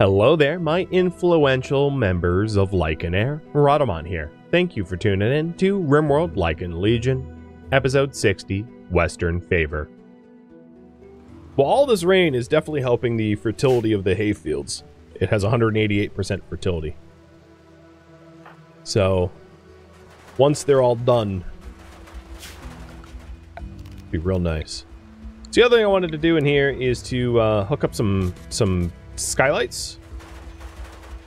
Hello there, my influential members of Lycan Air. Rhadamant here. Thank you for tuning in to RimWorld Lycan Legion, Episode 60, Western Favor. Well, all this rain is definitely helping the fertility of the hayfields. It has 188% fertility. So, once they're all done, be real nice. So the other thing I wanted to do in here is to uh, hook up some some skylights.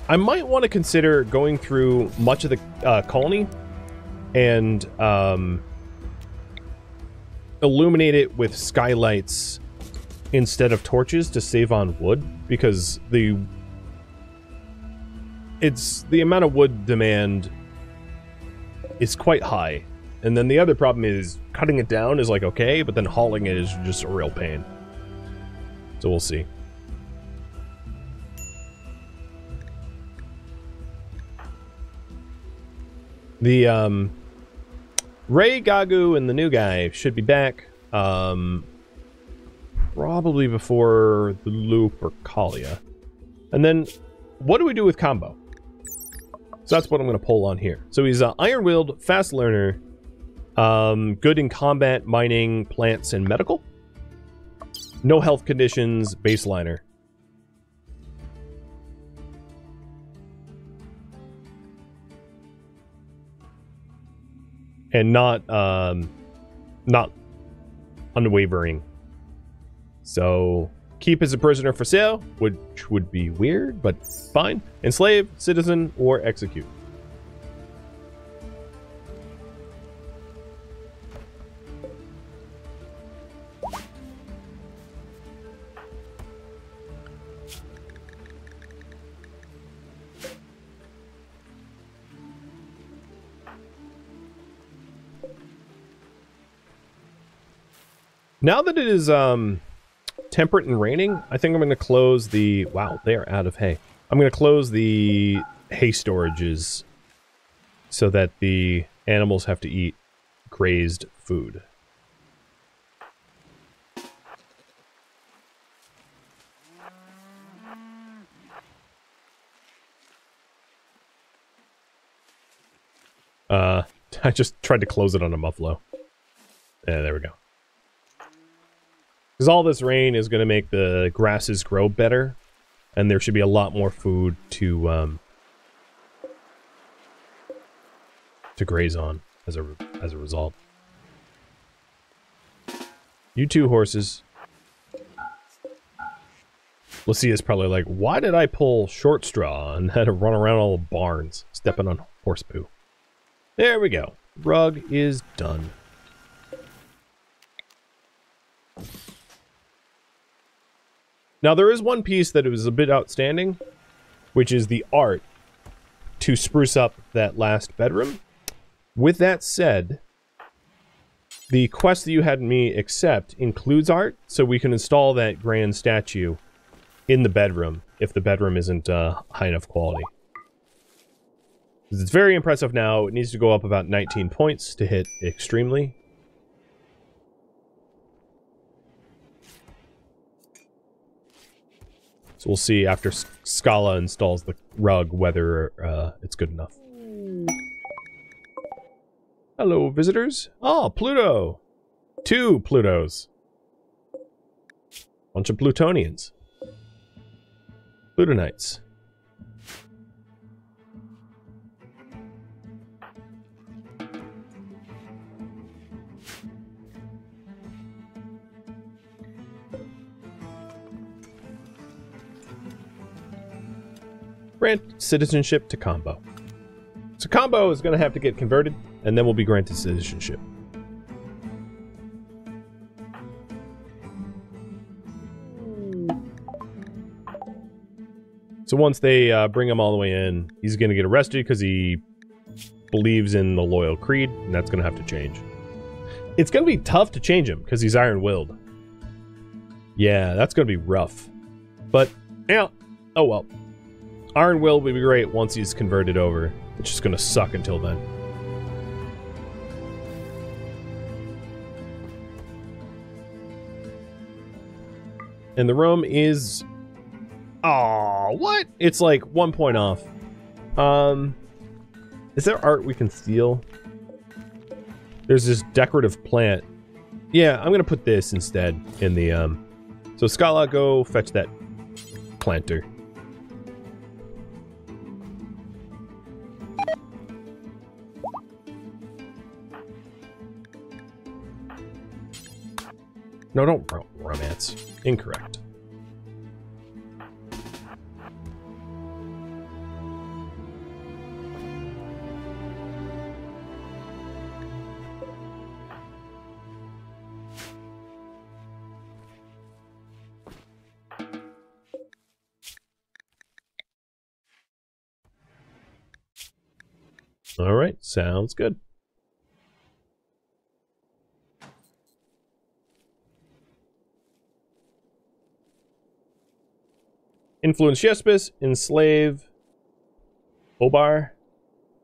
I might want to consider going through much of the uh, colony and um, illuminate it with skylights instead of torches to save on wood because the it's the amount of wood demand is quite high. And then the other problem is cutting it down is like okay but then hauling it is just a real pain. So we'll see the um ray gagu and the new guy should be back um probably before the loop or Kalia. And then, what do we do with combo? So that's what I'm going to pull on here. So he's an iron-willed, fast learner, um, good in combat, mining, plants, and medical. No health conditions, baseliner. And not, um, not unwavering so keep as a prisoner for sale, which would be weird, but fine. Enslave, citizen, or execute. Now that it is um temperate and raining, I think I'm going to close the... Wow, they are out of hay. I'm going to close the hay storages so that the animals have to eat grazed food. Uh, I just tried to close it on a muffalo. Yeah, there we go. Because all this rain is going to make the grasses grow better. And there should be a lot more food to um, to graze on as a as a result. You two horses. Lucia is probably like, why did I pull short straw and had to run around all the barns, stepping on horse poo? There we go. Rug is done. Now, there is one piece that was a bit outstanding, which is the art to spruce up that last bedroom. With that said, the quest that you had me accept includes art, so we can install that grand statue in the bedroom if the bedroom isn't uh, high enough quality. It's very impressive now. It needs to go up about 19 points to hit extremely. So we'll see after Scala installs the rug whether uh, it's good enough. Hello, visitors. Oh, Pluto. Two Plutos. Bunch of Plutonians. Plutonites. Grant citizenship to Combo. So Combo is going to have to get converted, and then we'll be granted citizenship. So once they uh, bring him all the way in, he's going to get arrested because he believes in the loyal creed, and that's going to have to change. It's going to be tough to change him because he's iron-willed. Yeah, that's going to be rough. But, yeah, oh well. Iron Will will be great once he's converted over. It's just gonna suck until then. And the room is Oh, what? It's like one point off. Um, is there art we can steal? There's this decorative plant. Yeah, I'm gonna put this instead in the um. So Scala, go fetch that planter. No, don't romance. Incorrect. All right, sounds good. Influence Jespis, enslave Obar,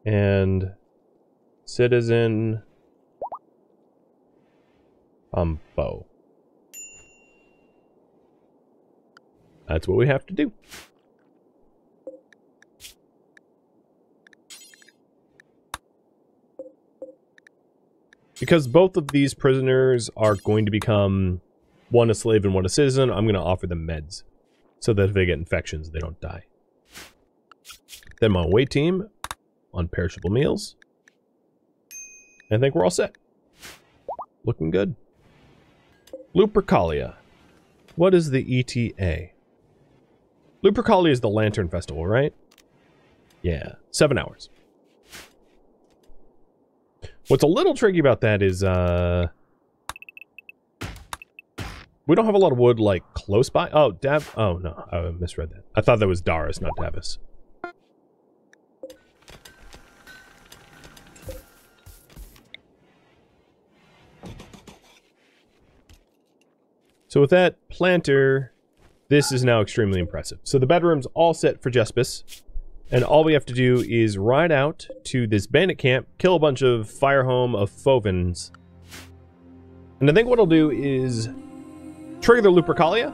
and citizen Umbo. That's what we have to do. Because both of these prisoners are going to become one a slave and one a citizen, I'm going to offer them meds. So that if they get infections, they don't die. Then my away team on perishable meals. I think we're all set. Looking good. Lupercalia. What is the ETA? Lupercalia is the Lantern Festival, right? Yeah, seven hours. What's a little tricky about that is, uh... We don't have a lot of wood, like, close by. Oh, Dav... Oh, no. I misread that. I thought that was Darius, not Davis. So with that planter, this is now extremely impressive. So the bedroom's all set for Jespis. And all we have to do is ride out to this bandit camp, kill a bunch of Firehome of Fovens. And I think what I'll do is trigger the Lupercalia,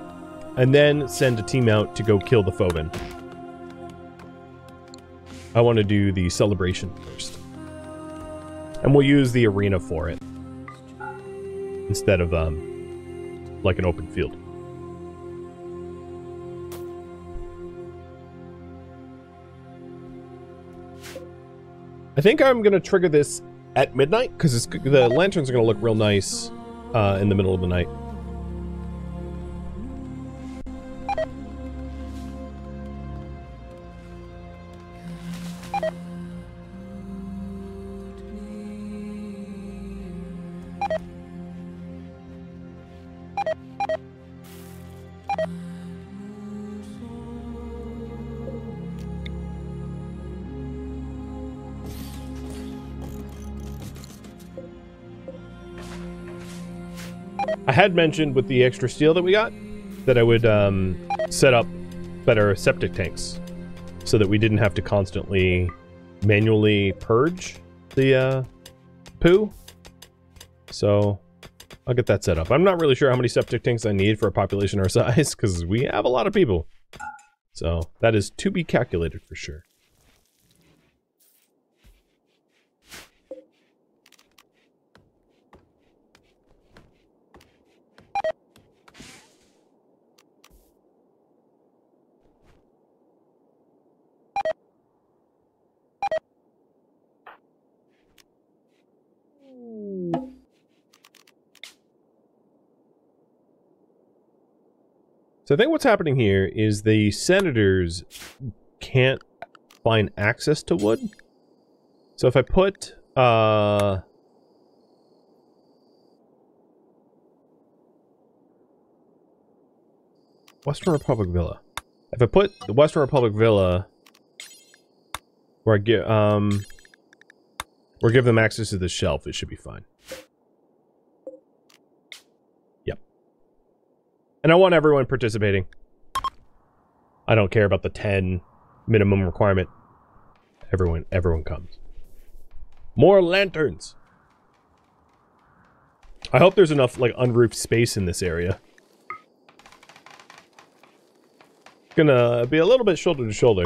and then send a team out to go kill the Foven. I want to do the celebration first. And we'll use the arena for it. Instead of, um, like an open field. I think I'm going to trigger this at midnight, because the lanterns are going to look real nice uh, in the middle of the night. I had mentioned with the extra steel that we got that I would um, set up better septic tanks so that we didn't have to constantly manually purge the uh, poo. So I'll get that set up. I'm not really sure how many septic tanks I need for a population our size because we have a lot of people. So that is to be calculated for sure. So I think what's happening here is the senators can't find access to wood. So if I put, uh... Western Republic Villa. If I put the Western Republic Villa where I get, um, or give them access to the shelf, it should be fine. And I want everyone participating. I don't care about the 10 minimum requirement. Everyone, everyone comes. More lanterns! I hope there's enough, like, unroofed space in this area. gonna be a little bit shoulder to shoulder.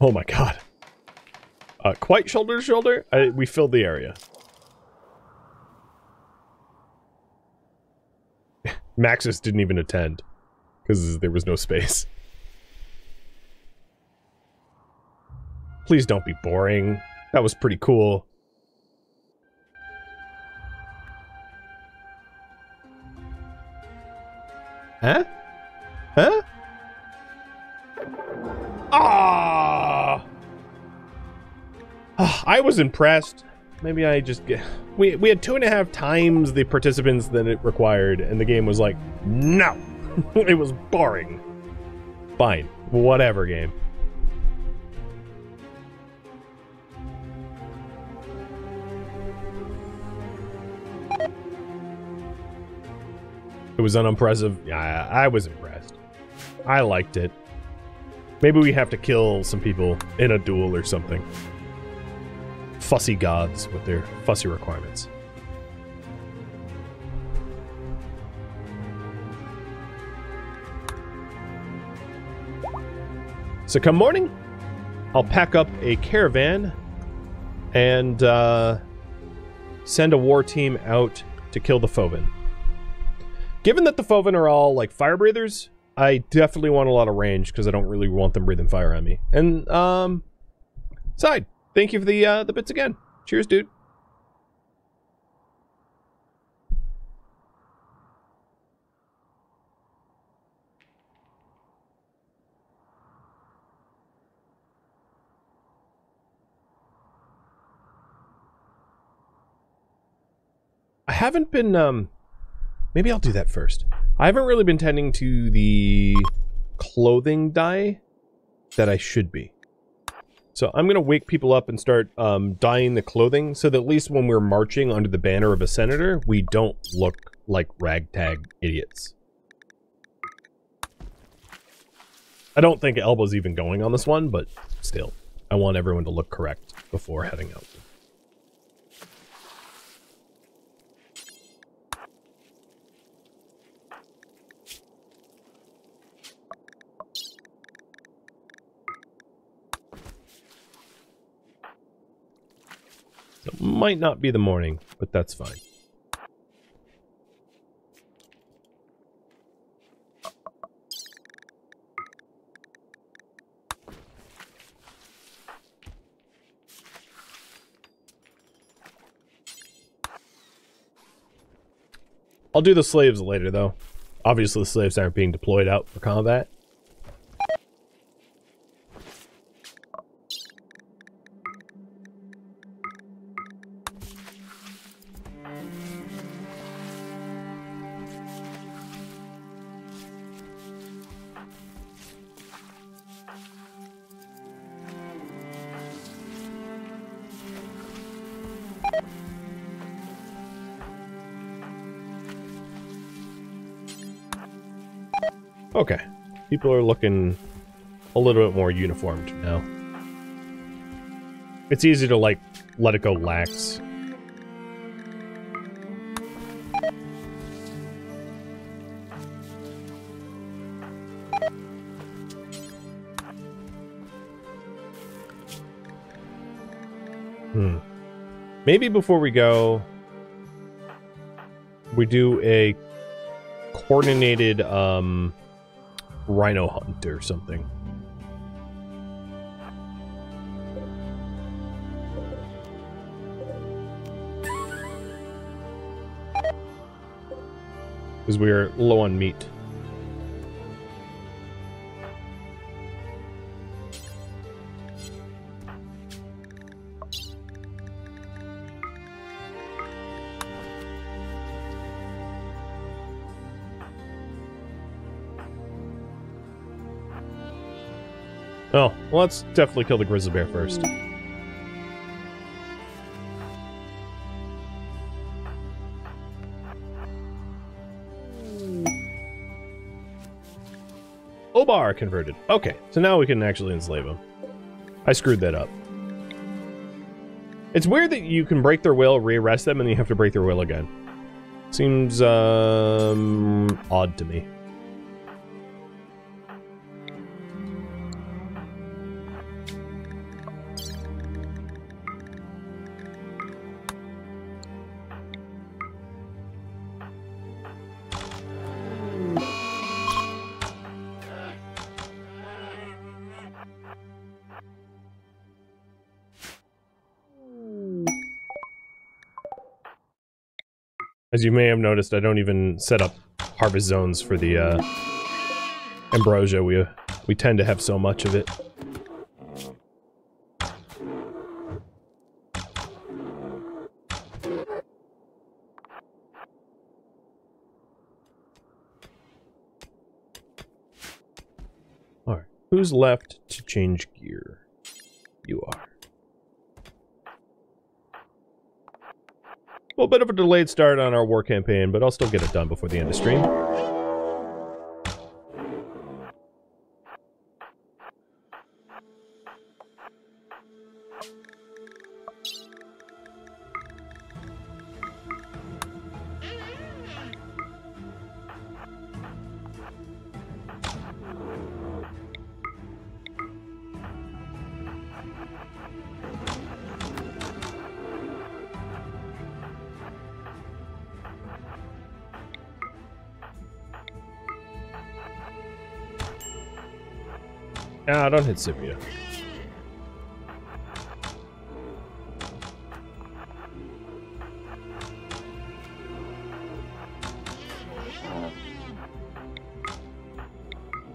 Oh my god. Uh, quite shoulder to shoulder? I, we filled the area. Maxis didn't even attend. Because there was no space. Please don't be boring. That was pretty cool. Huh? Huh? Ah! I was impressed. Maybe I just get. We we had two and a half times the participants than it required, and the game was like, no, it was boring. Fine, whatever game. It was unimpressive. Yeah, I was impressed. I liked it. Maybe we have to kill some people in a duel or something. Fussy gods with their fussy requirements. So come morning, I'll pack up a caravan and uh, send a war team out to kill the Foven. Given that the Foven are all like fire breathers, I definitely want a lot of range because I don't really want them breathing fire on me. And um, side, thank you for the uh, the bits again. Cheers, dude. I haven't been um Maybe I'll do that first. I haven't really been tending to the clothing dye that I should be. So I'm going to wake people up and start um, dyeing the clothing so that at least when we're marching under the banner of a senator, we don't look like ragtag idiots. I don't think Elbo's even going on this one, but still, I want everyone to look correct before heading out. It might not be the morning, but that's fine. I'll do the slaves later, though. Obviously, the slaves aren't being deployed out for combat. Okay. People are looking a little bit more uniformed now. It's easy to, like, let it go lax. Hmm. Maybe before we go, we do a coordinated, um, rhino hunt or something. Because we are low on meat. Oh, well, let's definitely kill the grizzly bear first. Obar converted. Okay, so now we can actually enslave him. I screwed that up. It's weird that you can break their will, rearrest them, and then you have to break their will again. Seems um, odd to me. As you may have noticed, I don't even set up harvest zones for the uh, ambrosia. We, uh, we tend to have so much of it. Alright, who's left to change gear? You are. Well, bit of a delayed start on our war campaign, but I'll still get it done before the end of stream.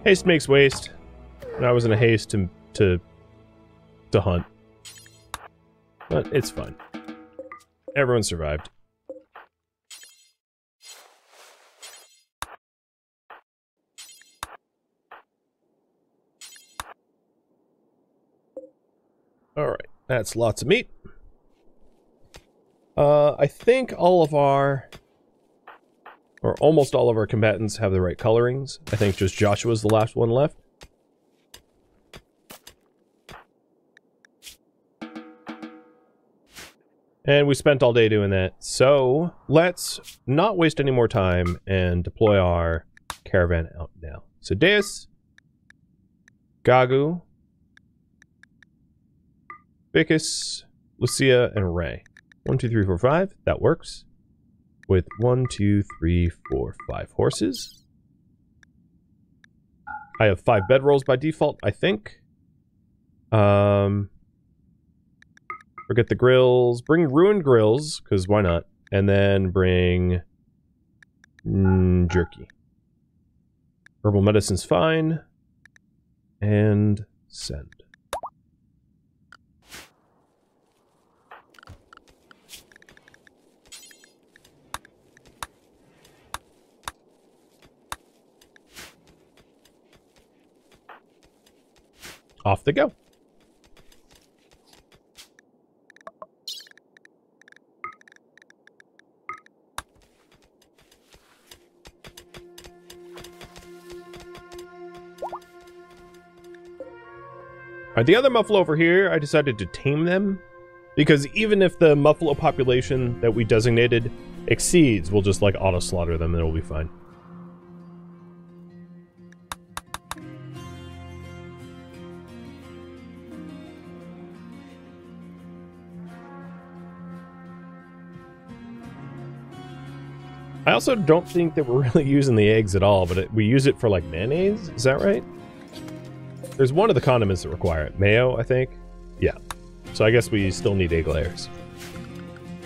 Haste makes waste. And I was in a haste to to to hunt. But it's fine. Everyone survived. Alright, that's lots of meat. Uh, I think all of our, or almost all of our combatants have the right colorings. I think just Joshua's the last one left. And we spent all day doing that. So let's not waste any more time and deploy our caravan out now. So Deus, Gagu, Bickus, Lucia, and Ray. One, two, three, four, five. That works. With one, two, three, four, five horses. I have five bedrolls by default, I think. Um, forget the grills. Bring ruined grills, because why not? And then bring mm, jerky. Herbal medicine's fine. And send. Off they go. Alright, the other muffalo over here, I decided to tame them. Because even if the muffalo population that we designated exceeds, we'll just like auto-slaughter them and it'll be fine. Also don't think that we're really using the eggs at all, but it, we use it for like mayonnaise. Is that right? There's one of the condiments that require it. Mayo, I think. Yeah. So I guess we still need egg layers.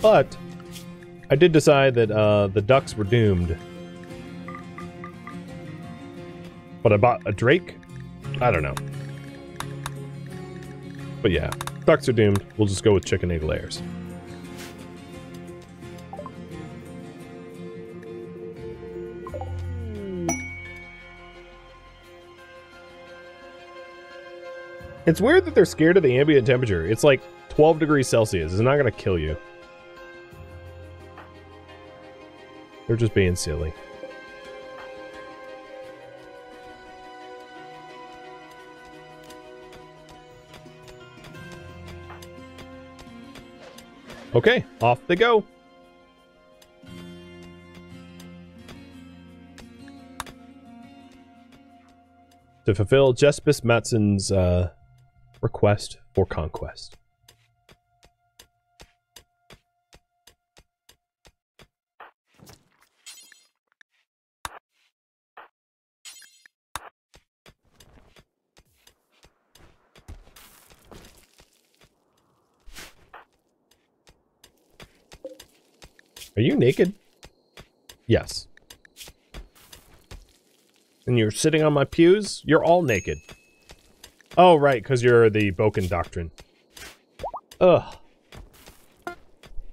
But I did decide that uh, the ducks were doomed. But I bought a drake? I don't know. But yeah, ducks are doomed. We'll just go with chicken egg layers. It's weird that they're scared of the ambient temperature. It's like 12 degrees Celsius. It's not gonna kill you. They're just being silly. Okay, off they go. To fulfill Jespis Matson's uh, request for conquest. Are you naked? Yes. And you're sitting on my pews? You're all naked. Oh, right, because you're the Boken Doctrine. Ugh.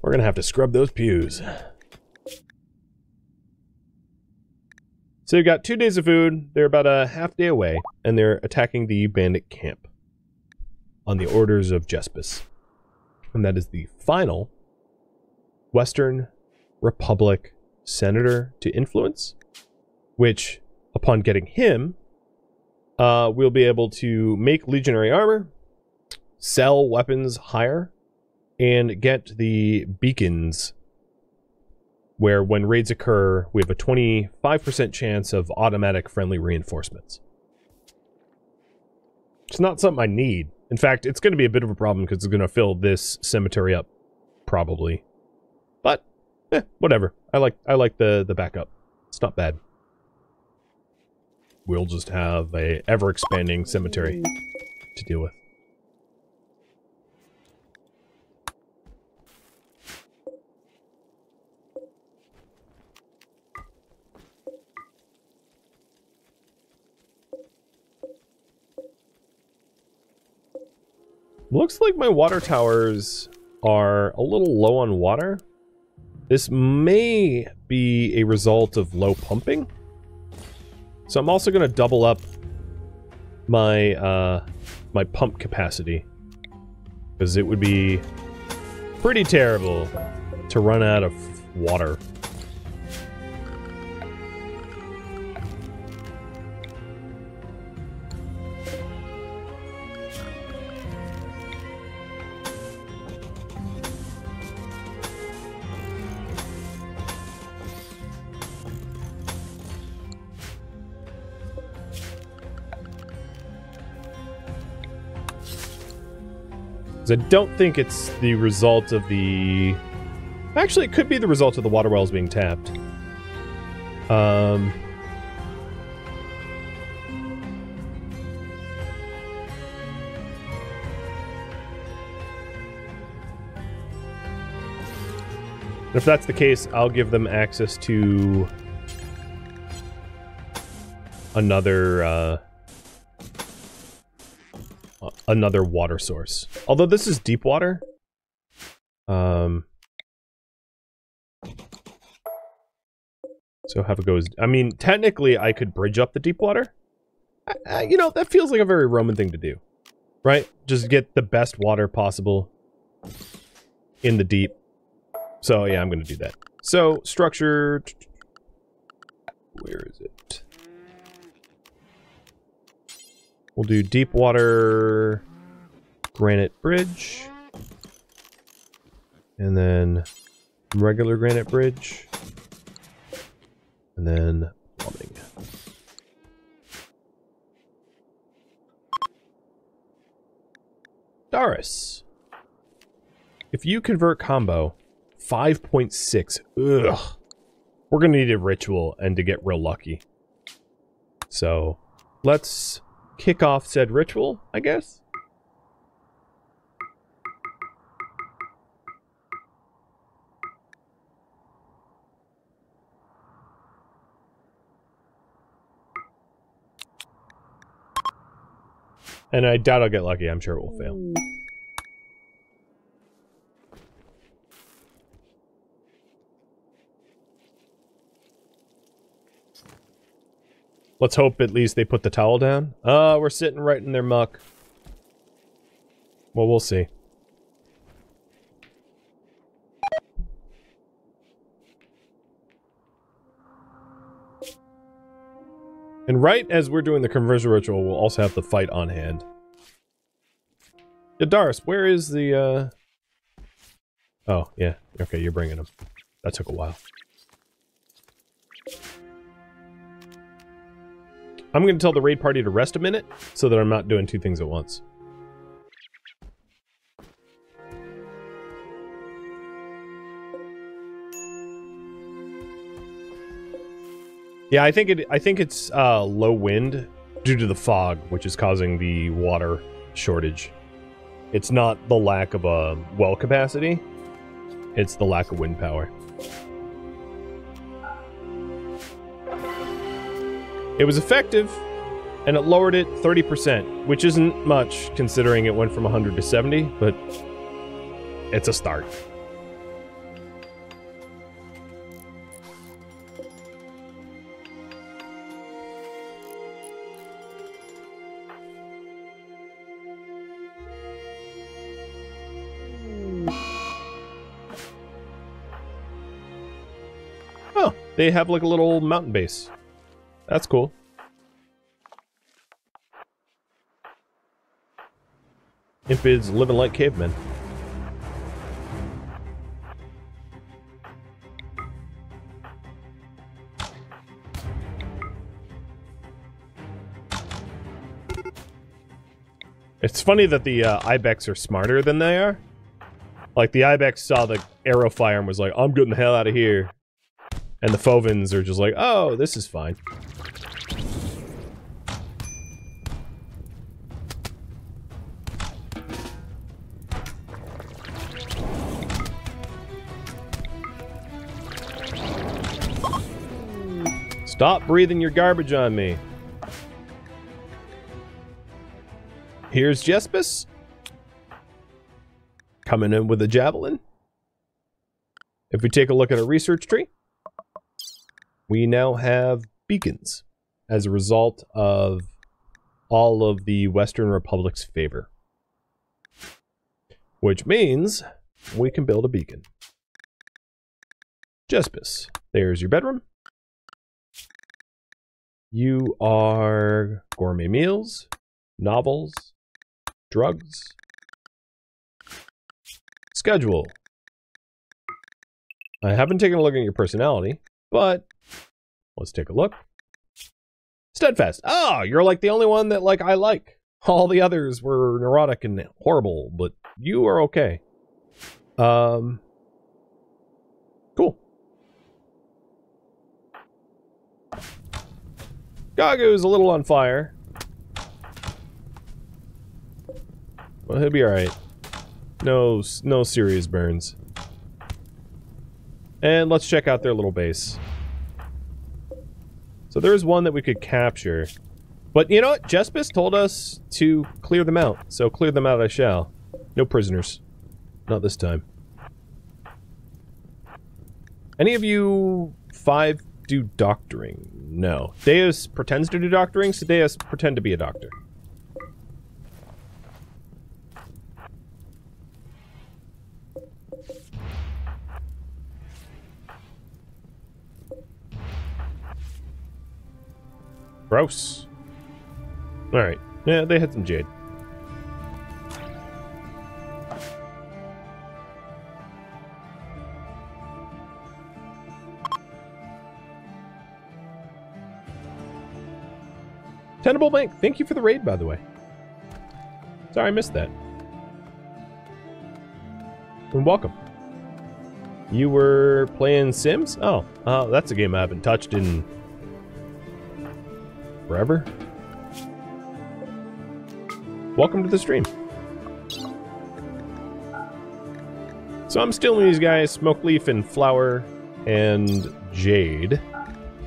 We're gonna have to scrub those pews. So you've got two days of food, they're about a half day away, and they're attacking the bandit camp on the orders of Jespis. And that is the final Western Republic senator to influence, which, upon getting him, uh, we'll be able to make legionary armor, sell weapons higher, and get the beacons where when raids occur, we have a 25% chance of automatic friendly reinforcements. It's not something I need. In fact, it's going to be a bit of a problem because it's going to fill this cemetery up, probably. But eh, whatever. I like I like the the backup. It's not bad. We'll just have a ever expanding cemetery to deal with. Looks like my water towers are a little low on water. This may be a result of low pumping. So I'm also going to double up my uh, my pump capacity. Because it would be pretty terrible to run out of water. I don't think it's the result of the... Actually, it could be the result of the water wells being tapped. Um... If that's the case, I'll give them access to another uh, another water source. Although this is deep water. Um. So have a go. I mean, technically, I could bridge up the deep water. I, I, you know, that feels like a very Roman thing to do, right? Just get the best water possible in the deep. So yeah, I'm going to do that. So structure. Where is it? We'll do deep water granite bridge. And then regular granite bridge. And then plumbing. Doris. If you convert combo 5.6, ugh. We're going to need a ritual and to get real lucky. So, let's kick off said ritual, I guess. And I doubt I'll get lucky. I'm sure it will fail. Let's hope at least they put the towel down. Oh, we're sitting right in their muck. Well, we'll see. And right as we're doing the conversion ritual, we'll also have the fight on hand. Yadaris, where is the, uh... Oh, yeah. Okay, you're bringing him. That took a while. I'm going to tell the raid party to rest a minute so that I'm not doing two things at once. Yeah, I think it. I think it's uh, low wind due to the fog, which is causing the water shortage. It's not the lack of a well capacity; it's the lack of wind power. It was effective, and it lowered it 30%, which isn't much considering it went from 100 to 70, but it's a start. Oh, they have like a little mountain base. That's cool. Impids living like cavemen. It's funny that the uh, Ibex are smarter than they are. Like, the Ibex saw the arrow fire and was like, I'm getting the hell out of here. And the Fovens are just like, oh, this is fine. Stop breathing your garbage on me. Here's Jespis. Coming in with a javelin. If we take a look at a research tree, we now have beacons as a result of all of the Western Republic's favor. Which means we can build a beacon. Jespis, there's your bedroom. You are gourmet meals, novels, drugs, schedule. I haven't taken a look at your personality, but let's take a look. Steadfast. Oh, you're like the only one that like I like. All the others were neurotic and horrible, but you are okay. Um, cool. Gagu's a little on fire. Well, he'll be alright. No, no serious burns. And let's check out their little base. So there's one that we could capture. But you know what? Jespis told us to clear them out. So clear them out I shall. No prisoners. Not this time. Any of you five do doctoring? No. Deus pretends to do doctoring, so Deus pretend to be a doctor. Gross. Alright. Yeah, they had some jade. Tenable Bank, thank you for the raid, by the way. Sorry I missed that. And welcome. You were playing Sims? Oh, uh, that's a game I haven't touched in forever. Welcome to the stream. So I'm stealing these guys, Smoke Leaf and Flower and Jade,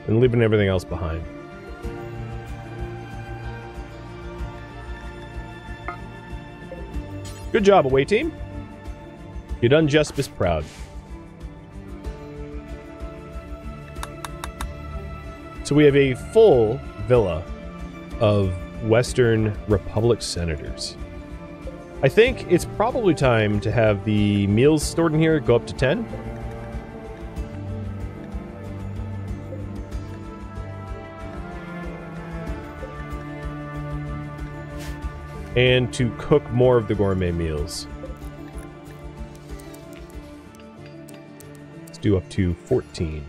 and leaving everything else behind. Good job, away team. You done Justice proud. So we have a full villa of Western Republic senators. I think it's probably time to have the meals stored in here go up to 10. And to cook more of the gourmet meals. Let's do up to 14.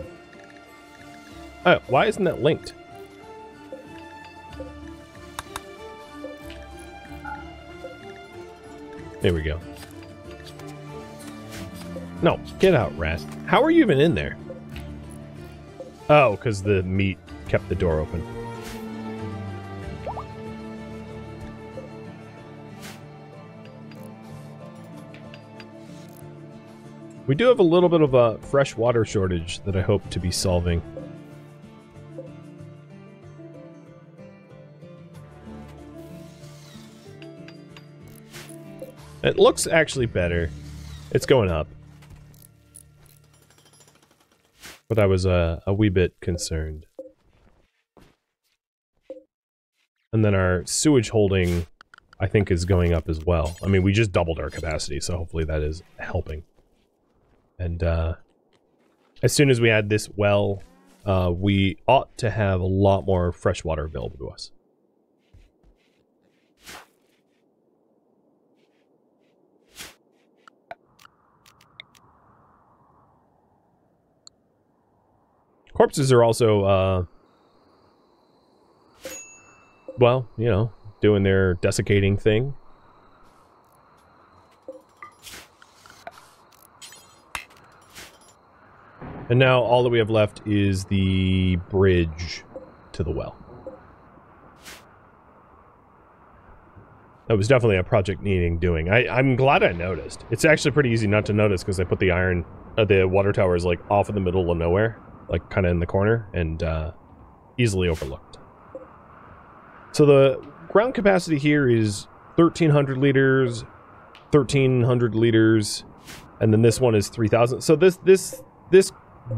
Oh, why isn't that linked? There we go. No, get out, rat. How are you even in there? Oh, because the meat kept the door open. We do have a little bit of a fresh water shortage that I hope to be solving. It looks actually better. It's going up. But I was uh, a wee bit concerned. And then our sewage holding, I think, is going up as well. I mean, we just doubled our capacity, so hopefully that is helping. And uh, as soon as we add this well, uh, we ought to have a lot more fresh water available to us. Corpses are also, uh, well, you know, doing their desiccating thing. And now all that we have left is the bridge to the well. That was definitely a project needing doing. I, I'm glad I noticed. It's actually pretty easy not to notice because I put the iron, uh, the water tower is like off in the middle of nowhere, like kind of in the corner and uh, easily overlooked. So the ground capacity here is 1300 liters, 1300 liters, and then this one is 3000. So this this this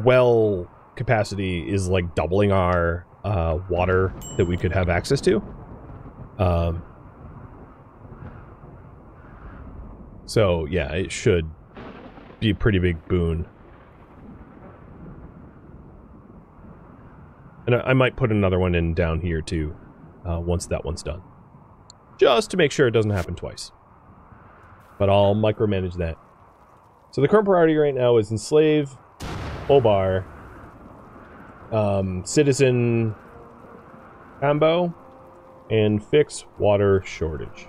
well capacity is like doubling our uh, water that we could have access to. Um, so yeah, it should be a pretty big boon. And I, might put another one in down here too, uh, once that one's done. Just to make sure it doesn't happen twice. But I'll micromanage that. So the current priority right now is enslave Obar, um, Citizen Ambo, and fix water shortage.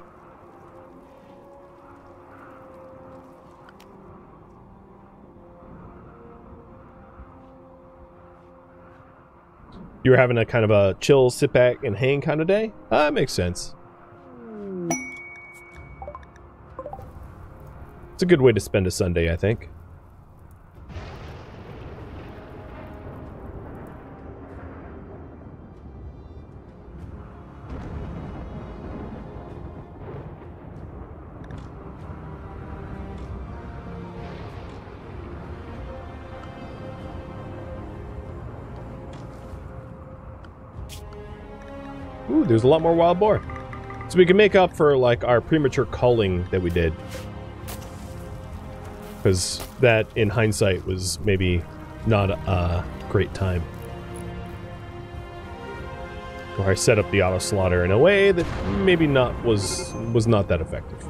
You were having a kind of a chill, sit back, and hang kind of day? Ah, that makes sense. It's a good way to spend a Sunday, I think. There's a lot more wild boar. So we can make up for, like, our premature culling that we did. Because that, in hindsight, was maybe not a great time. Or I set up the auto slaughter in a way that maybe not was was not that effective.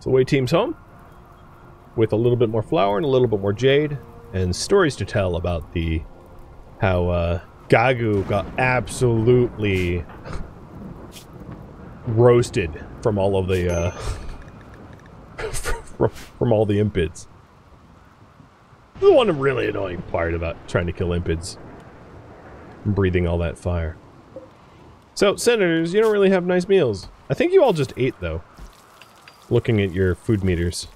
So away team's home with a little bit more flour and a little bit more jade and stories to tell about the how uh, Gagu got absolutely roasted from all of the uh, from, from all the impids. The one really annoying part about trying to kill impids. Breathing all that fire. So, senators, you don't really have nice meals. I think you all just ate, though looking at your food meters.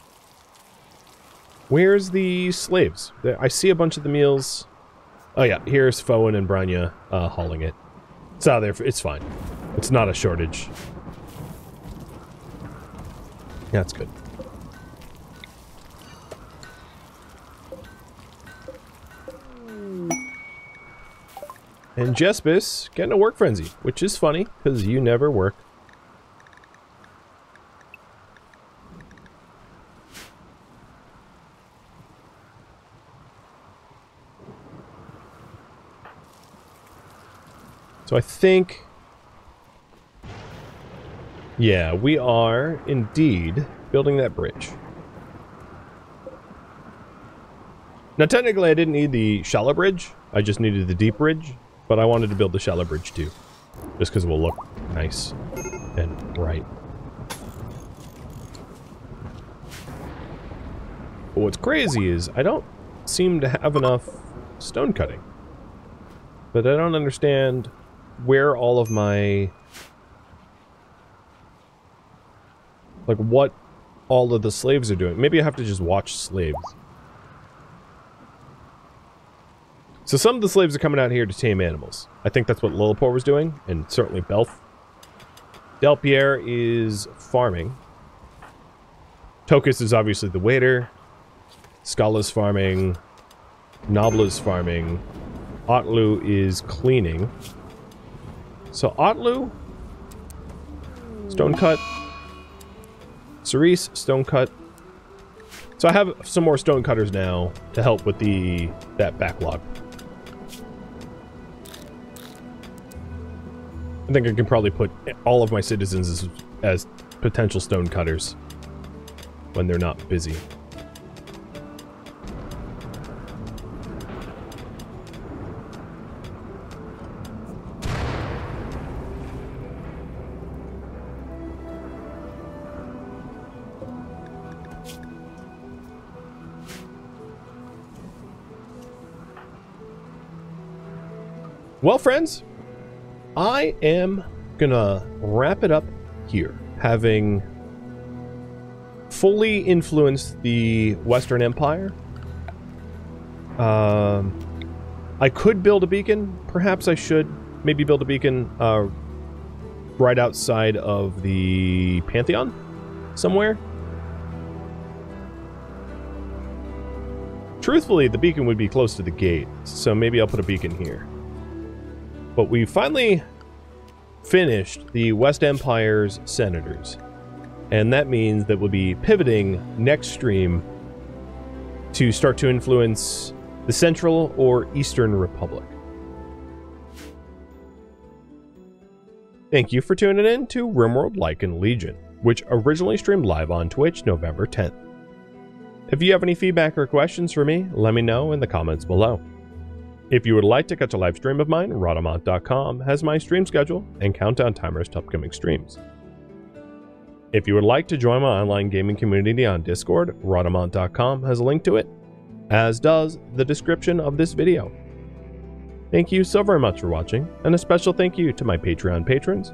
Where's the slaves? I see a bunch of the meals. Oh yeah, here's Fowen and Branya uh, hauling it. It's out there. It's fine. It's not a shortage. That's good. And Jespis getting a work frenzy, which is funny, because you never work. I think... Yeah, we are indeed building that bridge. Now, technically, I didn't need the shallow bridge. I just needed the deep bridge, but I wanted to build the shallow bridge too, just because it will look nice and bright. But what's crazy is I don't seem to have enough stone cutting. But I don't understand where all of my... Like, what all of the slaves are doing. Maybe I have to just watch slaves. So some of the slaves are coming out here to tame animals. I think that's what Lillipor was doing, and certainly Belf. Delpierre is farming. Tokus is obviously the waiter. Scala's farming. Nobla's farming. Otlu is cleaning. So Otlu, stone cut. Cerise, stone cut. So I have some more stone cutters now to help with the that backlog. I think I can probably put all of my citizens as, as potential stone cutters when they're not busy. Well, friends, I am gonna wrap it up here, having fully influenced the Western Empire. Um, I could build a beacon. Perhaps I should maybe build a beacon uh, right outside of the Pantheon somewhere. Truthfully, the beacon would be close to the gate, so maybe I'll put a beacon here. But we finally finished the West Empire's senators. And that means that we'll be pivoting next stream to start to influence the Central or Eastern Republic. Thank you for tuning in to RimWorld Lycan Legion, which originally streamed live on Twitch November 10th. If you have any feedback or questions for me, let me know in the comments below. If you would like to catch a live stream of mine, rhadamant.com has my stream schedule and countdown timers to upcoming streams. If you would like to join my online gaming community on Discord, rhadamant.com has a link to it, as does the description of this video. Thank you so very much for watching, and a special thank you to my Patreon patrons,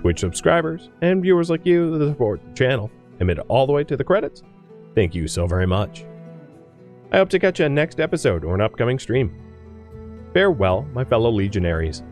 Twitch subscribers, and viewers like you that support the channel and it all the way to the credits. Thank you so very much. I hope to catch you next episode or an upcoming stream. Farewell, my fellow legionaries.